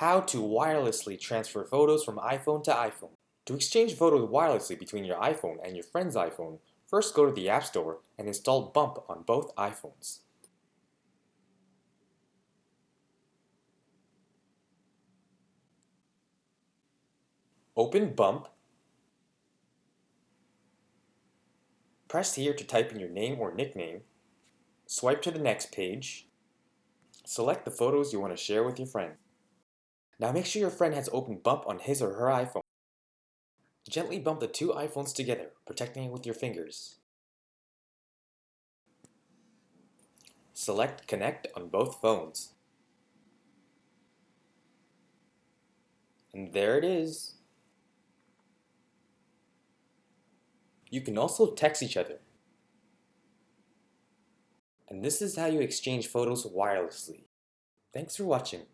How to wirelessly transfer photos from iPhone to iPhone. To exchange photos wirelessly between your iPhone and your friend's iPhone, first go to the App Store and install Bump on both iPhones. Open Bump. Press here to type in your name or nickname. Swipe to the next page. Select the photos you want to share with your friend. Now make sure your friend has open Bump on his or her iPhone. Gently bump the two iPhones together, protecting it with your fingers. Select Connect on both phones. And there it is. You can also text each other. And this is how you exchange photos wirelessly. Thanks for watching.